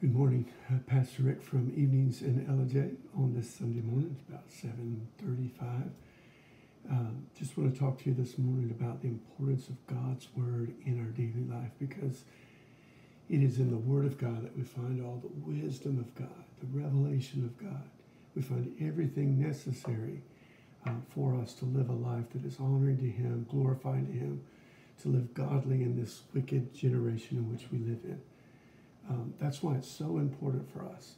Good morning, uh, Pastor Rick from Evenings in LJ on this Sunday morning. It's about 7.35. Um, just want to talk to you this morning about the importance of God's Word in our daily life because it is in the Word of God that we find all the wisdom of God, the revelation of God. We find everything necessary uh, for us to live a life that is honoring to Him, glorifying to Him, to live godly in this wicked generation in which we live in. Um, that's why it's so important for us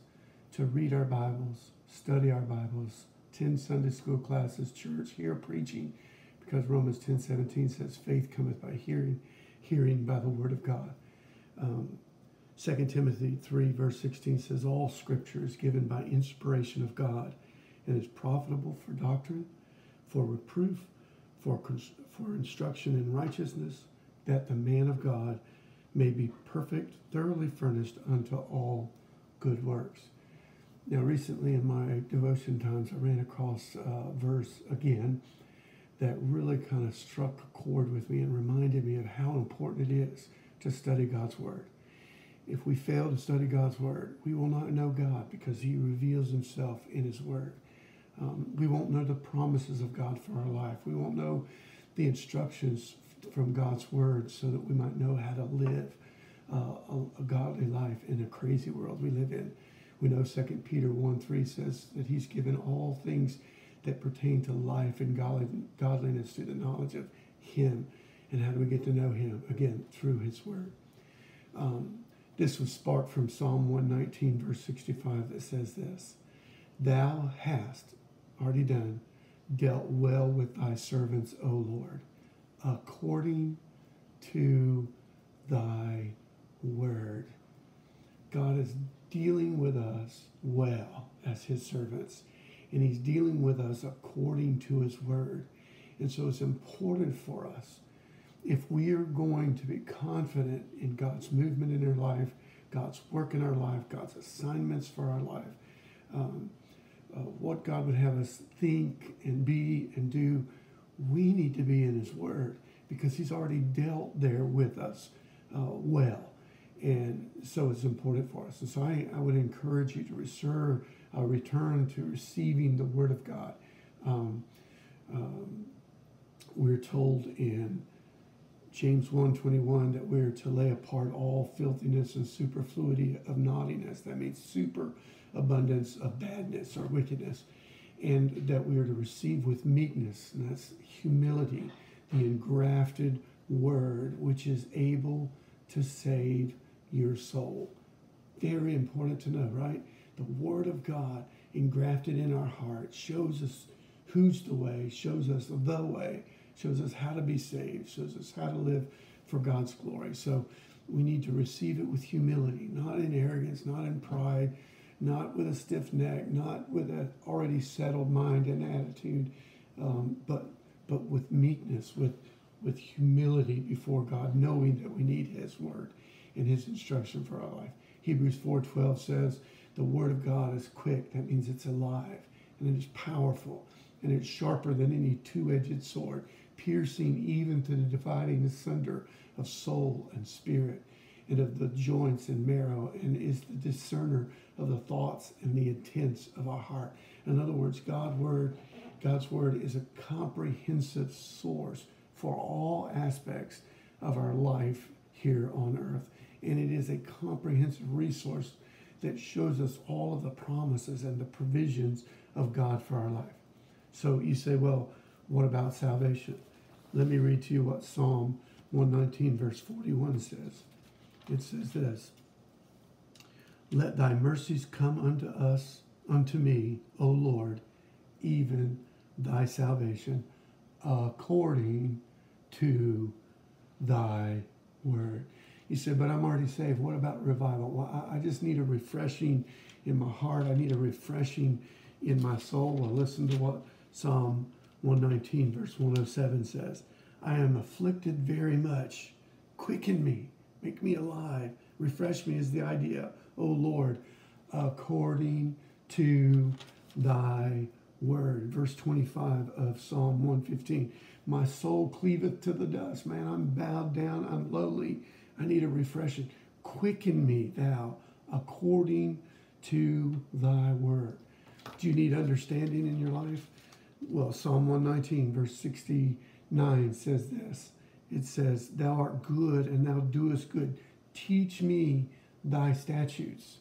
to read our Bibles, study our Bibles, attend Sunday school classes, church, hear preaching, because Romans 10 17 says, faith cometh by hearing, hearing by the word of God. Um, 2 Timothy 3, verse 16 says, All scripture is given by inspiration of God and is profitable for doctrine, for reproof, for, for instruction in righteousness, that the man of God may be perfect, thoroughly furnished unto all good works. Now, recently in my devotion times, I ran across a verse again that really kind of struck a chord with me and reminded me of how important it is to study God's Word. If we fail to study God's Word, we will not know God because He reveals Himself in His Word. Um, we won't know the promises of God for our life. We won't know the instructions from God's word so that we might know how to live uh, a, a, godly life in a crazy world we live in. We know 2 Peter 1 3 says that he's given all things that pertain to life and godliness through the knowledge of him. And how do we get to know him? Again, through his word. Um, this was sparked from Psalm 119, verse 65, that says this Thou hast, already done, dealt well with thy servants, O Lord according to thy word. God is dealing with us well as his servants, and he's dealing with us according to his word. And so it's important for us if we are going to be confident in God's movement in our life, God's work in our life, God's assignments for our life, um, uh, what God would have us think and be and do we need to be in His Word because He's already dealt there with us uh, well. And so it's important for us. And so I, I would encourage you to reserve, uh, return to receiving the Word of God. Um, um, we're told in James 1.21 that we're to lay apart all filthiness and superfluity of naughtiness. That means super abundance of badness or wickedness and that we are to receive with meekness, and that's humility, the engrafted word which is able to save your soul. Very important to know, right? The word of God engrafted in our heart shows us who's the way, shows us the way, shows us how to be saved, shows us how to live for God's glory. So we need to receive it with humility, not in arrogance, not in pride, not with a stiff neck, not with an already settled mind and attitude, um, but but with meekness, with with humility before God, knowing that we need His word and His instruction for our life. Hebrews 4:12 says, "The word of God is quick. That means it's alive and it is powerful and it's sharper than any two-edged sword, piercing even to the dividing asunder of soul and spirit." And of the joints and marrow, and is the discerner of the thoughts and the intents of our heart. In other words, word, God's word is a comprehensive source for all aspects of our life here on earth. And it is a comprehensive resource that shows us all of the promises and the provisions of God for our life. So you say, well, what about salvation? Let me read to you what Psalm 119, verse 41 says. It says this let thy mercies come unto us, unto me, O Lord, even thy salvation, according to thy word. He said, but I'm already saved. What about revival? Well, I, I just need a refreshing in my heart. I need a refreshing in my soul. Well, listen to what Psalm 119, verse 107 says. I am afflicted very much. Quicken me, make me alive. Refresh me is the idea O Lord, according to thy word. Verse 25 of Psalm 115. My soul cleaveth to the dust. Man, I'm bowed down. I'm lowly. I need a refreshing. Quicken me, thou according to thy word. Do you need understanding in your life? Well, Psalm 119, verse 69 says this it says, Thou art good and thou doest good. Teach me thy statutes.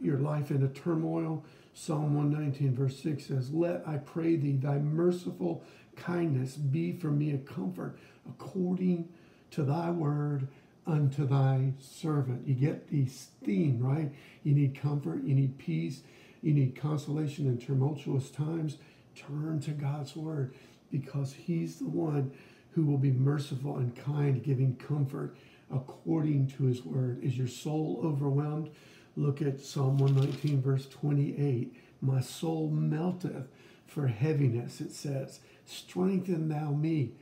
Your life in a turmoil. Psalm 119, verse 6 says, Let, I pray thee, thy merciful kindness be for me a comfort according to thy word unto thy servant. You get the theme, right? You need comfort, you need peace, you need consolation in tumultuous times. Turn to God's word because he's the one who will be merciful and kind, giving comfort according to his word. Is your soul overwhelmed? Look at Psalm 119, verse 28. My soul melteth for heaviness, it says. Strengthen thou me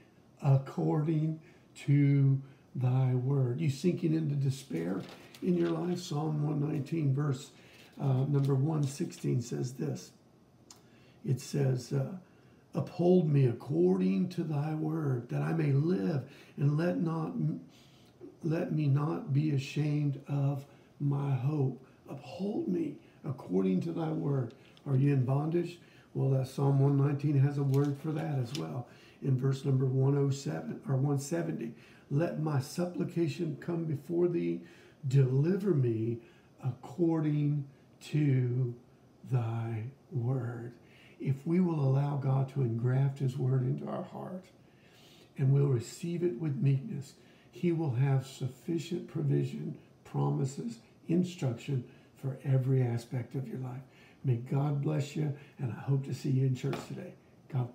according to thy word. You sinking into despair in your life? Psalm 119, verse uh, number 116 says this. It says, uh, Uphold me according to thy word, that I may live, and let not let me not be ashamed of my hope. Uphold me according to thy word. Are you in bondage? Well, that Psalm 119 has a word for that as well. In verse number 107 or 170, let my supplication come before thee, deliver me according to thy word if we will allow God to engraft His word into our heart and we'll receive it with meekness, He will have sufficient provision, promises, instruction for every aspect of your life. May God bless you, and I hope to see you in church today. God